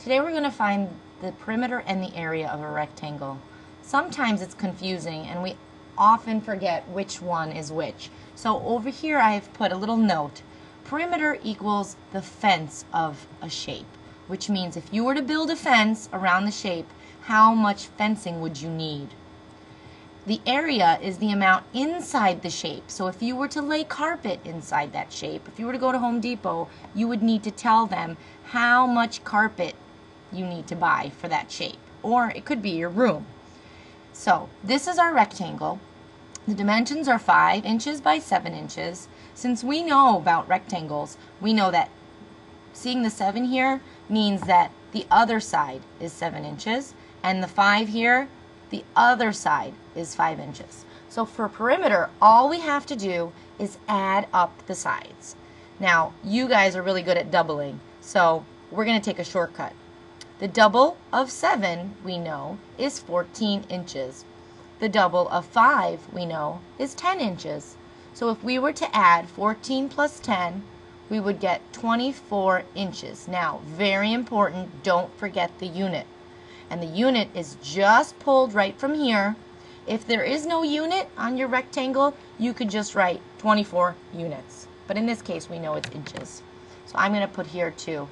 Today we're going to find the perimeter and the area of a rectangle. Sometimes it's confusing and we often forget which one is which. So over here I have put a little note. Perimeter equals the fence of a shape, which means if you were to build a fence around the shape, how much fencing would you need? The area is the amount inside the shape. So if you were to lay carpet inside that shape, if you were to go to Home Depot, you would need to tell them how much carpet you need to buy for that shape. Or it could be your room. So this is our rectangle. The dimensions are 5 inches by 7 inches. Since we know about rectangles, we know that seeing the 7 here means that the other side is 7 inches and the 5 here the other side is 5 inches. So for perimeter, all we have to do is add up the sides. Now, you guys are really good at doubling, so we're going to take a shortcut. The double of 7, we know, is 14 inches. The double of 5, we know, is 10 inches. So if we were to add 14 plus 10, we would get 24 inches. Now, very important, don't forget the unit and the unit is just pulled right from here. If there is no unit on your rectangle, you could just write 24 units. But in this case, we know it's inches. So I'm going to put here too,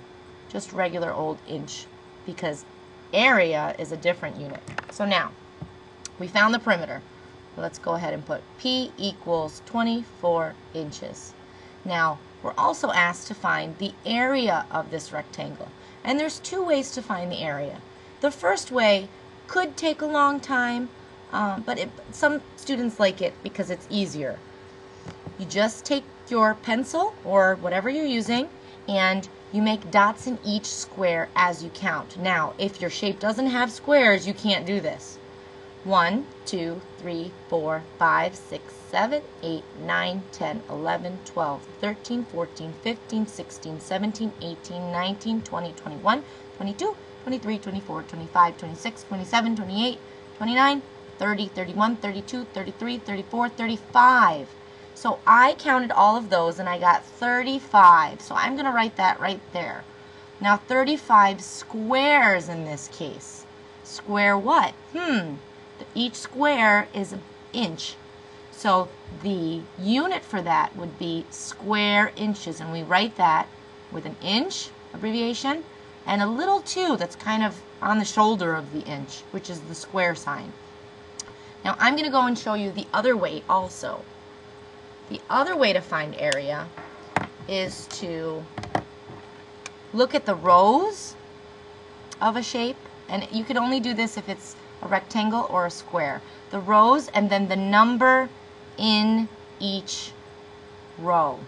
just regular old inch, because area is a different unit. So now, we found the perimeter. Let's go ahead and put P equals 24 inches. Now, we're also asked to find the area of this rectangle. And there's two ways to find the area. The first way could take a long time, uh, but it, some students like it because it's easier. You just take your pencil or whatever you're using and you make dots in each square as you count. Now, if your shape doesn't have squares, you can't do this. 1, 2, 3, 4, 5, 6, 7, 8, 9, 10, 11, 12, 13, 14, 15, 16, 17, 18, 19, 20, 21, 22, 23, 24, 25, 26, 27, 28, 29, 30, 31, 32, 33, 34, 35. So I counted all of those and I got 35. So I'm going to write that right there. Now 35 squares in this case. Square what? Hmm. Each square is an inch. So the unit for that would be square inches. And we write that with an inch abbreviation and a little 2 that's kind of on the shoulder of the inch, which is the square sign. Now I'm going to go and show you the other way also. The other way to find area is to look at the rows of a shape, and you can only do this if it's a rectangle or a square. The rows and then the number in each row.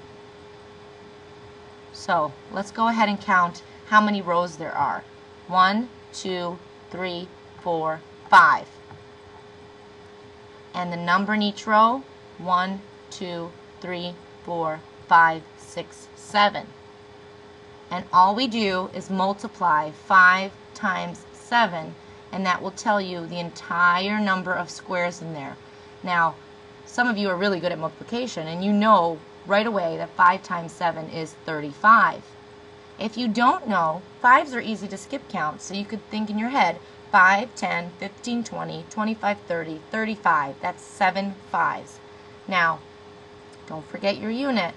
So let's go ahead and count how many rows there are. One, two, three, four, five. And the number in each row, one, two, three, four, five, six, seven. And all we do is multiply 5 times 7, and that will tell you the entire number of squares in there. Now, some of you are really good at multiplication, and you know right away that 5 times 7 is 35. If you don't know, fives are easy to skip count, so you could think in your head 5, 10, 15, 20, 25, 30, 35. That's seven fives. Now, don't forget your unit.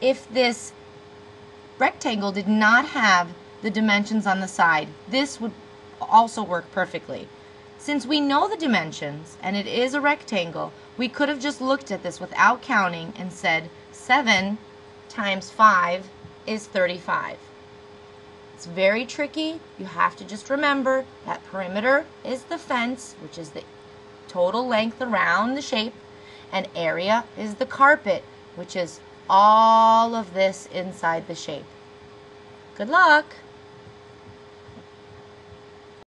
If this rectangle did not have the dimensions on the side, this would also work perfectly. Since we know the dimensions, and it is a rectangle, we could have just looked at this without counting and said 7 times 5 is 35. It's very tricky. You have to just remember that perimeter is the fence, which is the total length around the shape, and area is the carpet, which is all of this inside the shape. Good luck!